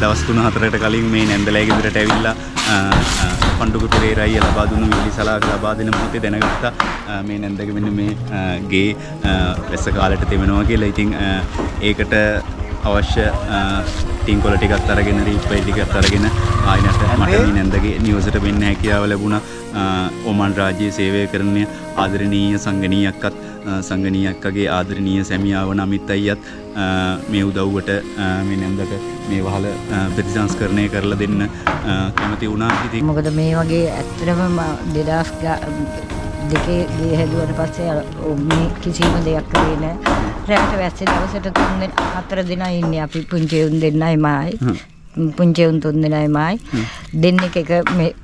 දවස් 3-4කට කලින් මේ නැන්දලෑ ගෙදරට ඇවිල්ලා පණ්ඩුක පෙරේරායි ලබා දුන්නු විදුලි සලාක ලබා දෙන මොහොතේ දැනගත්තා මේ නැන්දගේ මෙන්න මේ ගේ වැස්ස කාලට තෙමනවා කියලා. ඉතින් ඒකට අවශ්‍ය ටින් කොල ටිකත් අරගෙන රීප්පයි ටිකත් අරගෙන ආයිනට මට නැන්දගේ නිවසට වෙන්න හැකියාව ලැබුණා. ඕමන් රාජ්‍යයේ සේවය කරන ආදරණීය සංගණීයක්වත් සංගණීයක්කගේ ආදරණීය සැමියාව නමිත් අයියත් මේ උදව්වට මේ නැන්දට මේ වහල ප්‍රතිසංස්කරණය කරලා දෙන්න කැමති වුණා. ඉතින් මොකද මේ වගේ ඇත්තටම දෙදස් දෙකේ ගේ හැදුවට පස්සේ මේ කිසිම දෙයක් කරේ නැහැ. රැට වැස්සේ දවසට තුන් හතර දෙනා ඉන්නේ අපි පුංචි උන් දෙන්නයි මායි. පුංචි උන් තුන් දෙනයි මායි. දෙන්නෙක් එක මේ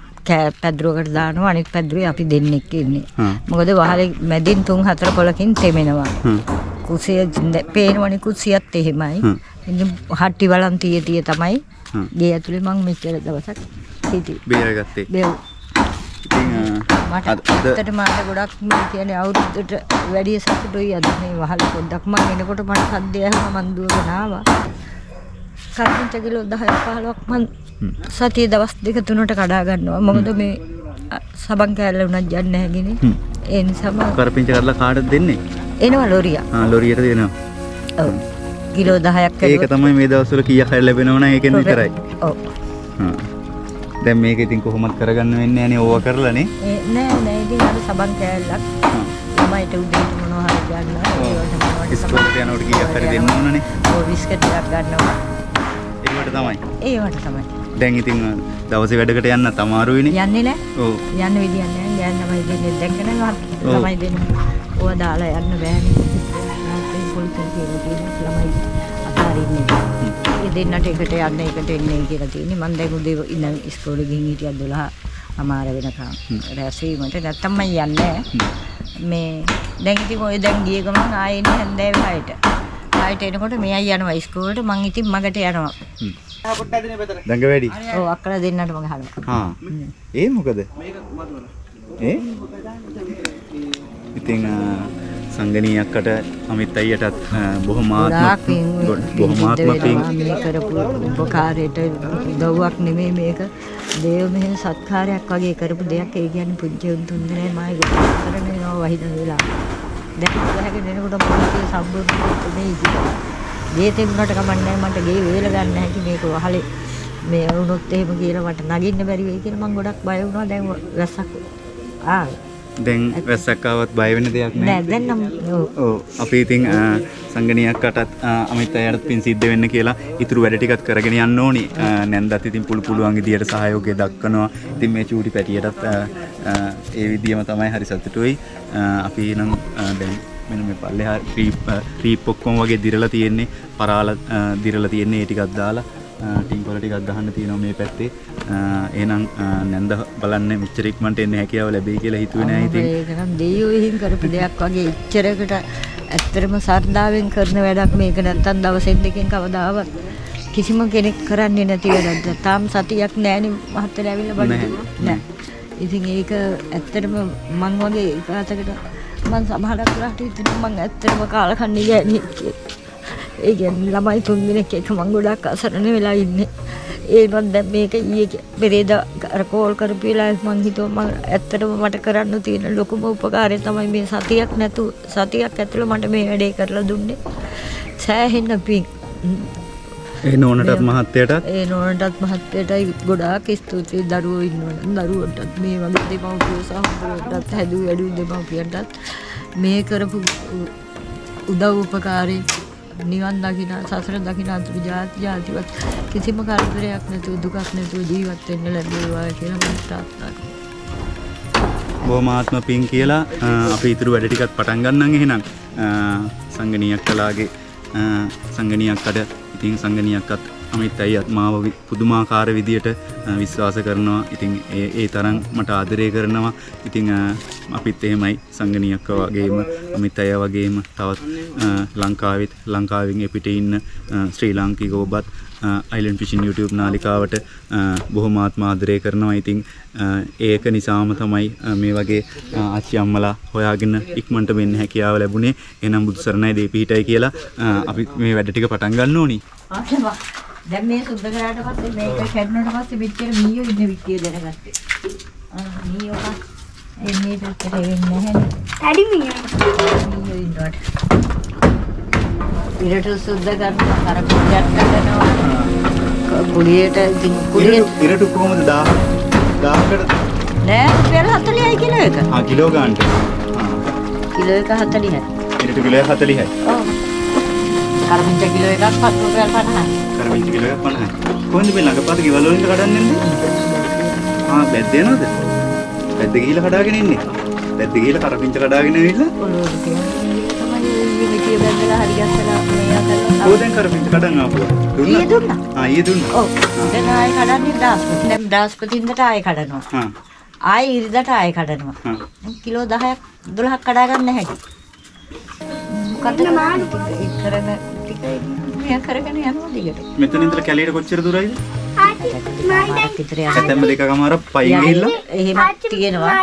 පැදුරකට දානවා අනිත් පැදුරේ අපි දෙන්නෙක් ඉන්නේ. මොකද වහලේ මැදින් තුන් හතර කොලකින් තෙමෙනවා. කුසිය පේනවනේ කුසියත් එහෙමයි. ඉතින් හට්ටි බලන් තිය තිය තමයි ගේ ඇතුලේ මම මෙච්චර දවසක් හිටියේ. බේරගත්තේ. ඉතින් මට ඇත්තටම අද ගොඩක් මේ කියන්නේ අවුරුද්දට වැඩි සතුටුයි අද මේ වහල පොඩ්ඩක් මම එනකොට මට සද්දය ඇහුවා මං දුවගෙන ආවා. කරපිංච කිලෝ 10 15ක් මං සතිය දවස් දෙක තුනට කඩා ගන්නවා. මොකද මේ සබන් කෑල්ල උනත් යන්නේ නැගිනේ. ඒ නිසාම කරපිංච කරලා කාටද දෙන්නේ? එනවා ලොරිය. ආ ලොරියට දෙනවා. ඔව්. කිලෝ 10ක් ඒක තමයි මේ දවස්වල කීයක් හරි ලැබෙනව නම් ඒකෙන් විතරයි. ඔව්. හා. දැන් මේක ඉතින් කොහොමද කරගන්න වෙන්නේ අනේ ඕවා කරලානේ. නෑ නෑ ඉතින් අර සබන් කෑල්ලක් ළමයිට උදේට මොනවා හරි ගන්නවා. ඉස්කෝලේට යනකොට කීයක් හරි දෙන්න ඕනනේ. ඔව් බිස්කට් එකක් ගන්නවා. ඒවට තමයි. ඒවට තමයි. දැන් ඉතින් දවසේ වැඩකට යන්නත් අමාරුයිනේ. යන්නේ නෑ. ඔව්. යන්න විදියක් නෑ. ගෑන් ළමයි දෙන්නේ දැක්කම ඔව්. ළමයි දෙන්නේ. ඕවා දාලා යන්න බෑනේ. ළමයි අතාරින්නේ. දෙන්නට එකට යන්න එකට එන්නේ කියලා තියෙන්නේ. මම දැන් උදේ ඉන්න ඉස්කෝලේ ගිහින් හිටියා 12 අමාර වෙනකම් රැස්වීමට නැත්තම් මම යන්නේ. මේ දැන් ඉතින් ඔය දැන් ගිය ගමන් ආයෙ එන්නේ හැන්දෑවේ 6ට. 6ට එනකොට මෙයයි යනවා ඉස්කෝලේට මං ඉතින් මගට යනවා. දඟ වැඩි. ඔව් අක්කලා දෙන්නටම ගහනවා. හා. ඒ මොකද? ඒ? ඉතින් සංගණීයක්කට අමිත් අයියටත් බොහොමාත්ම බොහොමාත්ම මේ කරපු උපකාරයට උදව්වක් නෙමෙයි මේක. දේව මෙහෙම සත්කාරයක් වගේ කරපු දෙයක්. ඒ කියන්නේ උන් තුන් දෙනයි මායි කරන වෙනවා වහින වෙලා. දැන් ගහගෙන එනකොට මොකද සම්බුද්ධ මේ ඉතින් ගේ තෙමුණට කමන්නේ මට ගේ වේල ගන්න හැකි මේක වහලේ. මේ වුණොත් එහෙම කියලා මට නගින්න බැරි වෙයි කියලා මම ගොඩක් බය වුණා. දැන් වැස්සක් ආවේ දැන් වැස්සක් ආවත් බය වෙන දෙයක් නෑ නෑ. දැන් නම් ඔව් අපි ඉතින් සංගණීයක්කටත් අමිත් අයටත් පින් සිද්ධ වෙන්න කියලා ඉතුරු වැඩ ටිකත් කරගෙන යන්න ඕනි. නැන්දත් ඉතින් පුළු පුළුවන් විදියට සහයෝගය දක්වනවා. ඉතින් මේ චූටි පැටියටත් ඒ විදියම තමයි හරි සතුටුයි. අපි නම් දැන් මෙන්න මේ පල්ලෙහා රීප් රීප් ඔක්කොම වගේ දිරලා තියෙන්නේ. පරාල දිරලා තියෙන්නේ ඒ ටිකක් දාලා ටින්කොල ටිකක් ගහන්න තියෙනවා මේ පැත්තේ. එහෙනම් නැන්ද බලන්න මෙච්චර ඉක්මනට එන්න හැකියාව ලැබෙයි කියලා හිතුවේ නෑ ඉතින්. ඒක නම් දෙයියෝ විහිං කරපු දෙයක් වගේ ඉච්චරකට ඇත්තටම සර්දාවෙන් කරන වැඩක් මේක නැත්තම් දවසෙන් දෙකෙන් කවදාවත් කිසිම කෙනෙක් කරන්නේ නැති වැඩක්ද තාම සතියක් නෑනේ මහත්තයා ඇවිල්ලා බලන්න නෑ ඉතින් ඒක ඇත්තටම මං වගේ එකතකට මං සමහරක් වෙලාවට හිතනවා මං ඇත්තටම කාලකන්ණි ගෑණියෙක් කියලා. ඒ කියන්නේ ළමයි තුන් දෙනෙක් එක මං ගොඩක් අසරණ වෙලා ඉන්නේ. ඒනොත් දැන් මේක ඊයේ පෙරේද අර කෝල් කරපු වෙලාවේ මං හිතුවා මං ඇත්තටම මට කරන්න තියෙන ලොකුම උපකාරය තමයි මේ සතියක් නැතු සතියක් ඇතුළේ මට මේ වැඩේ කරලා දුන්නේ. සෑහෙන්න පිං. ඒ නෝනටත් මහත්තයටත් ඒ නෝනටත් මහත්තයටයි ගොඩාක් ස්තුතියි දරුවෝ ඉන්නවනම් දරුවන්ටත් මේ වගේ දෙමව්පියෝ සහෝදරයන්ටත් හැදූ වැඩූ දෙමව්පියන්ටත් මේ කරපු උදව් උපකාරේ නිවන් දකින සසර දකින අතුරු ජාති ජාතිවත් කිසිම කරදරයක් නැතුව දුකක් නැතුව ජීවත් වෙන්න ලැබේවා කියලා මම ප්‍රාර්ථනා කරනවා. බොහොමාත්ම පින් කියලා අ, අපි ඉතුරු වැඩ ටිකත් පටන් ගන්නම් එහෙනම් අ, සංගණීයක් කලාගේ සංගණීයක්කට ඉතින් සංගණීයක්කත් අමිත් අයියත් මාව වි- පුදුමාකාර විදියට අ, විශ්වාස කරනවා. ඉතින් ඒ ඒ තරම් මට ආදරය කරනවා. ඉතින් අ, අපිත් එහෙමයි සංගණීයක්ක වගේම අමිත් අය වගේම තවත් අ, ලංකාවෙත් ලංකාවෙන් එපිට ඉන්න අ, ශ්‍රී ලාංකික ඔබත් අයිලන් ෆිෂන් YouTube නාලිකාවට අ, බොහොමාත්ම ආදරය කරනවා. ඉතින් අ, ඒක නිසාම තමයි අ, මේ වගේ අ, ආච්චි අම්මලා හොයාගෙන ඉක්මනට වෙන්න හැකියාව ලැබුණේ. එහෙනම් බුදු සරණයි දීපිහිටයි කියලා අ, අපි මේ වැඩ ටික පටන් ගන්න ඕනි. ආසම දැන් මේ සුද්ධ කරාට පස්සේ මේක කැඩුණාට පස්සේ මෙච්චර මීයෝ ඉන්න විත්තිය දැනගත්තේ. ආ මීයෝ පස් ඒ මේකට වෙන්නේ නැහැ නේ. ඇඩි මියන. මීයෝ ඉන්නවට. ඉරට සුද්ධ කරනවා අර කුඩියක් කරනවා. කුඩියට ඉතින් කුඩිය ඉරටු කොහොමද 1000 1000කට නෑ රුපියල් 40යි කිලෝ එක. ආ කිලෝ ගන්නට කිලෝ එක 40යි. ඉරටු කිලෝ 40යි ඔව්. කරමින්ච කිලෝ එකක් 5 රුපියල් 50යි. කරමිච්ච කිලෝ එකක් 50යි කොහෙන්ද මේ ළඟපාත ගෙවල් වලින් කඩන්නේ ආ බැද්ද යනවද බැද්ද ගිහිල්ලා කඩාගෙන ඉන්නේ බැද්ද ගිහිල්ලා කරපිංච කඩාගෙන ඇවිල්ලා පොළොවට කියන්නේ කරලා කොහෙන් කරපිංච කඩන් ආපුවා ඊයේ දුන්නා. ආ ඊයේ දුන්නා ඔව්. දැන් ආයෙ කඩන්නේ දාස්පති. දැන් දාස්පතින්දට ආයෙ කඩනවා. ආයෙ ඉරිදට ආයෙ කඩනවා. කිලෝ 10ක් 12ක් කඩා ගන්න හැටි. මොකද ඒ කරන ටික මෙයා කරගෙන යනවා දිගට. මෙතන ඉඳලා කැලේට කොච්චර දුරයිද යනවා. ඇතැම්ම දෙකකමාර පයින් ගිහිල්ලා එහෙමත් තියෙනවා.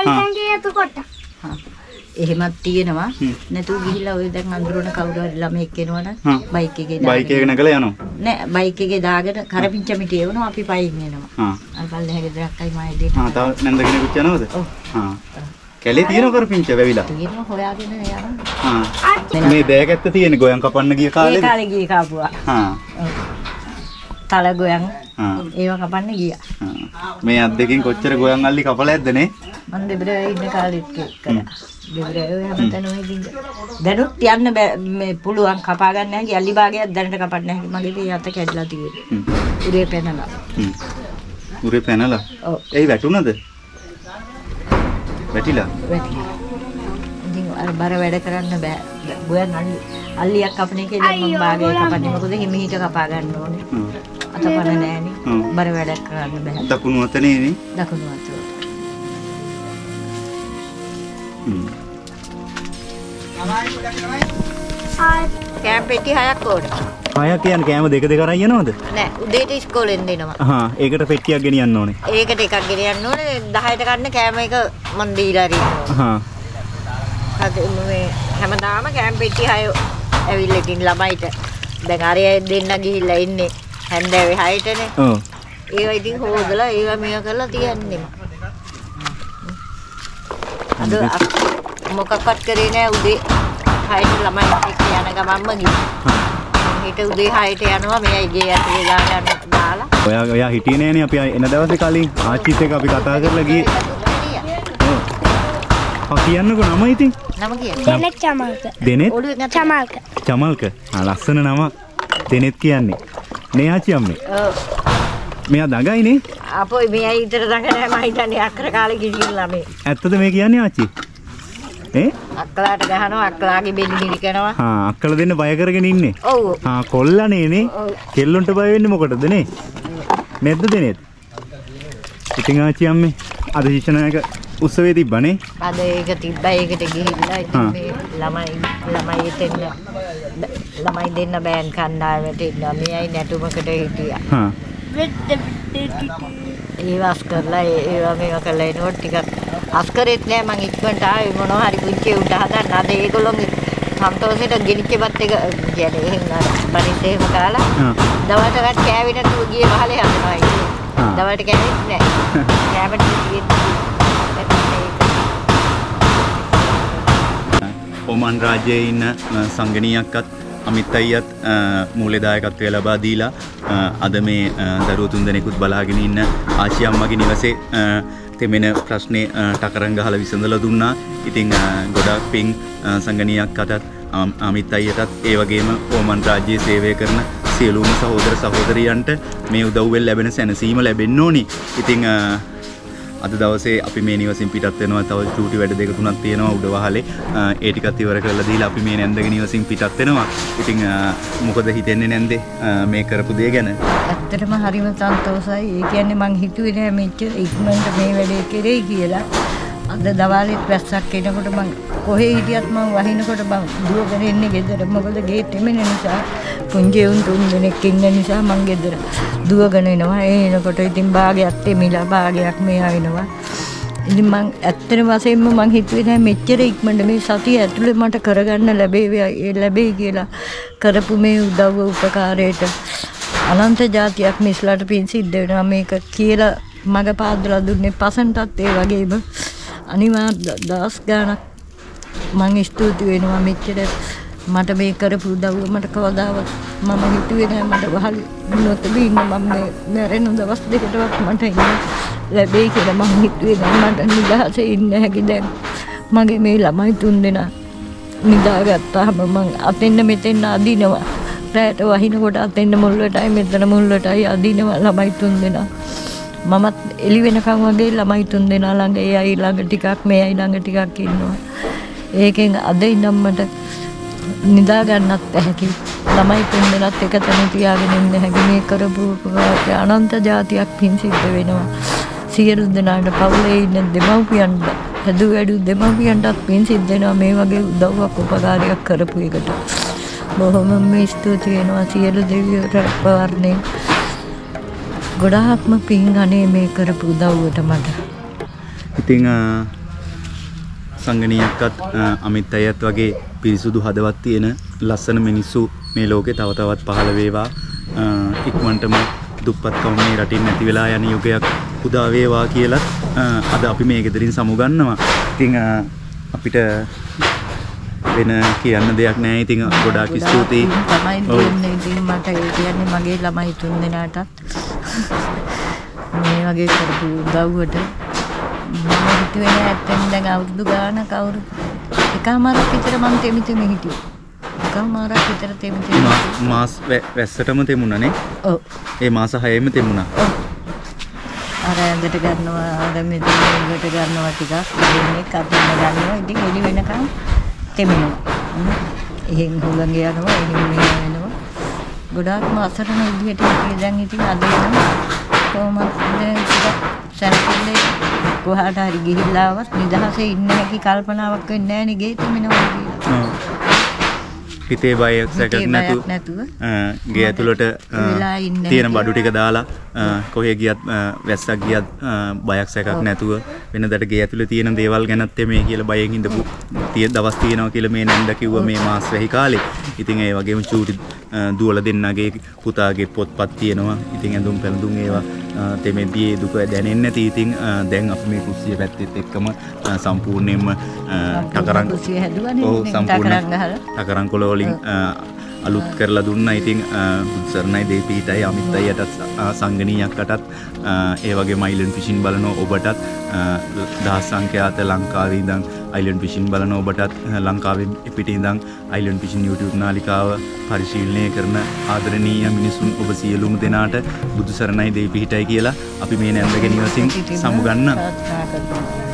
එහෙමත් තියෙනවා. නැතුව ගිහිල්ලා ඔය දැන් අඳුරන කවුරු හරි ළමෙක් එනවනම්. බයික් එකේ බයික් දාගෙන එක නැගලා යනවා නෑ බයික් එකේ දාගෙන කරපිංච මිටිය වුණා අපි පයින් එනවා. හා අර පල්ලෙහා ගෙදරක් අයි මායි දෙන්න. හා තව නැන්ද කෙනෙකුත් යනවද ඔව්. හා කැලේ තියෙන කරපිංච වැවිලා. තියෙනවා හොයාගෙන යනවා. මේ දෑකැත්ත තියෙන ගොයන් කපන්න ගිය ඒ කාලේද කාලේ ගියේ කාපුවා. හා. තල ගොයන්. ඒව කපන්න ගියා. මේ අත් දෙකෙන් කොච්චර ගොයන් අල්ලි කපලා ඇද්ද නේ? මම දෙබරේ ඉන්න කාලෙත් කරා. දෙබරේ හැමතැනම ඉඳින් දැනුත් යන්න මේ පුළුවන් කපා ගන්න හැකි අලි භාගයක් දැනට කපන්න හැකි මගේ මේ අත කැඩලා තියෙන්නේ. උරේ පැනලා. උරේ පැනලා? ඔව්. එයි වැටුණද වැටිලා වැටිලා. ඉතින් අර බර වැඩ කරන්න බෑ. ගොයන් අලි අල්ලියක් කපන එකේ දැන් මම භාගය කපන්නේ මොකද හිමිහිට කපා ගන්න ඕනේ. හ්ම්. අතපන නෑනේ. බර වැඩ කරන්න බෑ. දකුණු අතනේ නේ දකුණු අතට. හ්ම්. කෑම් පෙට්ටි හයක් ඕන. කය කියන්නේ කෑම දෙක දෙක අරන් යනවද නෑ උදේට ඉස්කෝලෙන් දෙනවා. හා ඒකට පෙට්ටියක් ගෙනියන්න ඕනේ ඒකට එකක් ගෙනියන්න ඕනේ 10ට කන්න කෑම එක මන් දීලා ඉන්නවා. හා අද මේ හැමදාම කෑම් පෙට්ටි හය ඇවිල්ලා ඉතින් ළමයිට දැන් අය දෙන්න ගිහිල්ලා ඉන්නේ හැන්දෑවේ 6ටනේ. ඔව් ඒවා ඉතින් හොදලා ඒවා මේවා කරලා තියන්නේ. අද මොකක්වත් කරේ නෑ උදේ 6ට ළමයි එක්ක යන ගමන්ම ගිහින්. ඊට උදේ 6ට යනවා මෙයා ඉගේ ඇතුලේ යන- දාලා. ඔයා ඔයා හිටියේ නෑනේ අපි එන දවසේ කලින් ආච්චිත් එක්ක අපි කතා කරලා ගියේ ඔව් කියන්නකෝ නම ඉතින් නම කියන්නේ. දෙනෙක් චමල්ක. දෙනෙත්. චමල්ක. චමල්ක ආ ලස්සන නමක් දෙනෙත් කියන්නේ නේ ආච්චි අම්මේ ඔව්. මෙයා දඟයිනේ අපොයි මෙයා ඊතර දඟ නෑ මම හිතන්නේ අක්කර කාලේ ගිහින් ළමේ. ඇත්තද මේ කියන්නේ ආච්චි ඈ අක්කලාට ගහනවා අක්කලාගේ බෙලි මිරිකනවා. හා අක්කලා දෙන්න බය කරගෙන ඉන්නේ ඔව්. හා කොල්ලනේ නේ. කෙල්ලොන්ට බය වෙන්නේ මොකටද නේ නැද්ද දෙනෙත් ඉතින් ආච්චි අම්මේ අද ශිෂ්‍යනායක උත්සවයේ තිබ්බනේ අද ඒක තිබ්බා ඒකට ගිහිල්ලා ඉතින්. මේ ළමයි ළමයි බ- ළමයි දෙන්න බෑන් කණ්ඩායමට ඉන්නවා. මෙයයි නැටුමකට හිටියා. හා ඒව අස් කරලා ඒවා මේවා කරලා එනකොට ටිකක් අස් කරෙත් නෑ මං ඉක්මනට ආවේ මොනවා හරි පුංචි උන්ට හදන්න. අද ඒගොල්ලෝ සන්තෝෂෙට ගෙනිච්ච බත් එක කියන්නේ එහෙම පරිත් එහෙම කාලා දවල්ටවත් කෑවේ නැතුව ගියේ වහලේ හදනවා ඉතින්. දවල්ට කෑවෙත් නෑ. කෑමට තියෙන්නේ ඔමන් රාජ්‍යයේ ඉන්න සංගණියක්වත් අමිත් අයියත් අ, මූලදායකත්වය ලබා දීලා අ, අද මේ අ, දරුවෝ තුන්දෙනෙකුත් බලාගෙන ඉන්න ආශි අම්මගේ නිවසේ අ, තෙමෙන ප්‍රශ්නේ අ, ටකරන් ගහලා විසඳලා දුන්නා. ඉතින් අ, ගොඩාක් පිං අ, සංගණියක්කටත් අම්- අමිත් අයියටත් ඒ වගේම ඕමන් රාජ්‍යයේ සේවය කරන සියලුම සහෝදර සහෝදරියන්ට මේ උදව්වෙන් ලැබෙන සැනසීම ලැබෙන්න ඕනි. ඉතින් අ, අද දවසේ අපි මේ නිවසින් පිටත් වෙනවා. තව චූටි වැඩ දෙක තුනක් තියෙනවා උඩවහලේ. අ, ඒ ටිකත් ඉවර කරලා දීලා අපි මේ නැන්දගේ නිවසින් පිටත් වෙනවා. ඉතින් අ, මොකද හිතෙන්නේ නැන්දේ? අ, මේ කරපු දේ ගැන. ඇත්තටම හරිම සන්තෝසයි. ඒ කියන්නේ මං හිතුවේ නෑ මෙච්චර ඉක්මනට මේ වැඩේ කෙරෙයි කියලා. අද දවාලෙත් වැස්සක් එනකොට මං කොහේ හිටියත් මං වහිනකොට මං දුවගෙන එන්නේ ගෙදර. මොකද ගේ තෙමෙන නිසා පුංචි උන් තුන් දෙනෙක් ඉන්න නිසා මං ගෙදර දුවගෙන එනවා. ඒ එනකොට ඉතින් භාගයක් තෙමිලා භාගයක් මෙයා එනවා. ඉතින් මං ඇත්තට වශයෙන්ම මං හිතුවේ නෑ මෙච්චර ඉක්මනට මේ සතිය ඇතුලේ මට කරගන්න ලැබේවි ඒ ලැබෙයි කියලා කරපු මේ උදව්ව උපකාරයට අනන්ත જાතියක් මිස්ලාට පින් සිද්ධ වෙනවා මේක කියලා මග පාදලා දුන්නේ පසන්ටත් ඒ වගේම අනිවාර්ය දවස් ගාණක් මං ස්තුති වෙනවා මෙච්චර. මට මේ කරපු උදව්ව මට කවදාවත් මම හිතුවේ නෑ මට වහල් නොතබී ඉන්න මම මේ මැරෙන දවස් දෙකටවත් මට ඉන්න ලැබෙයි කියලා මං හිතුවේ නෑ. මට නිදහසේ ඉන්න හැකි දැන් මගේ මේ ළමයි තුන් දෙනා නිදාගත්තාම මං අතෙන්න මෙතෙන්න අදිනවා. රැට වහිනකොට අතෙන්න මුල්වටයි මෙතන මුල්වටයි අදිනවා ළමයි තුන් දෙනා. මමත් එළි වෙනකම් වගේ ළමයි තුන් දෙනා ළඟ ඒ අය ළඟ ටිකක් මේ අය ළඟ ටිකක් ඉන්නවා. ඒකෙන් අද ඉඳන් මට නිදා ගන්නත් ඇහැකි ළමයි තුන් දෙනාත් එක තැන තියාගෙන ඉන්න හැකි. මේ කරපු උපකාරයට අනන්ත જાතියක් පින් සිද්ධ වෙනවා. සියලු දෙනාට පවුලේ ඉන්න දෙමව්පියන්ට හැදු වැඩු දෙමව්පියන්ටත් පින් සිද්ධ වෙනවා. මේ වගේ උදව්වක් උපකාරයක් කරපු එකට. බොහොම මේ ස්තුති වෙනවා සියලු දෙවියන්ට පවර්ණේ ගොඩාක්ම පින් අනේ මේ කරපු උදව්වට මට ඉතිං සංගනීයක්කත් අමිත් අයත් වගේ පිරිසුදු හදවත් තියෙන ලස්සන මිනිස්සු මේ ලෝකෙ තව තවත් පහළ වේවා ඉක්මනටම දුප්පත්කම මේ රටින් නැති වෙලා යන යුගයක් උදා වේවා කියලත් අ, අද අපි මේ ගෙදරින් සමුගන්නවා. ඉතින් අපිට වෙන කියන්න දෙයක් නැහැ. ඉතින් ගොඩාක් ස්තුතියි. තමයි ඉතින් මට ඒ කියන්නේ මගේ ළමයි තුන් දෙනාටත් මේ වගේ කරපු උදව්වට මම හිතුවේ නෑ ඇත්තෙන් දැන් අවුරුදු ගානක් අවුරුදු එකමාරක් විතර මම තෙමි තෙමි හිටියේ. එකමාරක් විතර තෙමි තෙමි. මාස් වැස්සටම තෙමුණනේ. ඔව්. ඒ මාස 6ෙම තෙමුණා. අර ඇඳට ගන්නවා අර මෙතන ඇඟට ගන්නවා ටිකක්. දෙන්නේ කපන්න ගන්නවා. ඉතින් එළි වෙනකන් තෙමෙනවා. එහෙන් හුලඟ යනවා. එහෙන් මෙහෙ යනවා ගොඩාක්ම අසරණ විදිහට හිටියේ දැන් ඉතින් අද එනවා කොහොමද ටිකක් සැලකිල්ලේ කොහාට හරි ගිහිල්ලා ආවත් නිදහසේ ඉන්න හැකි කල්පනාවක් වෙන්නේ නැහැ නේ ගේ තෙමෙනවා කියලා. හිතේ බයක් සැකක් නැතුව ගේ ඇතුළට තියෙන. බඩු ටික දාලා කොහේ ගියත් වැස්සක් ගියත් බයක් සැකක් නැතුව වෙනදට ගේ ඇතුළේ තියෙන දේවල් ගැනත් මේ කියලා බයෙන් ඉඳපු තිය දවස් තියෙනවා කියලා මේ නැන්ද කිව්වා මේ මාස් වැහි කාලේ. ඉතින් ඒ වගේම චූටි දුවල දෙන්නගේ පුතාගේ පොත්පත් තියෙනවා. ඉතින් ඇඳුම් පැළඳුම් ඒවා ඒ දුක දැනෙන්නේ නැති. ඉතින් දැන් අපි මේ කුස්සිය පැත්තෙත් එක්කම සම්පූර්ණයෙන්ම ටකරන් කුස්සිය හැදුවනේ ටකරන් ගහලා. ටකරන් කොළ වලින් අලුත් කරලා දුන්නා. ඉතින් අ, බුදුසරණයි uh, දේපීටයි අමිත් අයියටත් uh, සංගණීයක්කටත් අ, uh, ඒ වගේම අයිලන්ඩ් ෆිෂින් බලන ඔබටත් අ, දහස් සංඛ්‍යාත ලංකාවේ ඉඳන් අයිලන්ඩ් ෆිෂින් බලන ඔබටත් අ, ලංකාවේ පිට ඉඳන් අයිලන්ඩ් ෆිෂින් YouTube නාලිකාව පරිශීලනය කරන ආදරණීය මිනිසුන් ඔබ සියලුම දෙනාට බුදුසරණයි දේපීටයි කියලා අපි මේ නැන්දගෙන නිවසින් සමුගන්න ප්‍රාර්ථනා කරනවා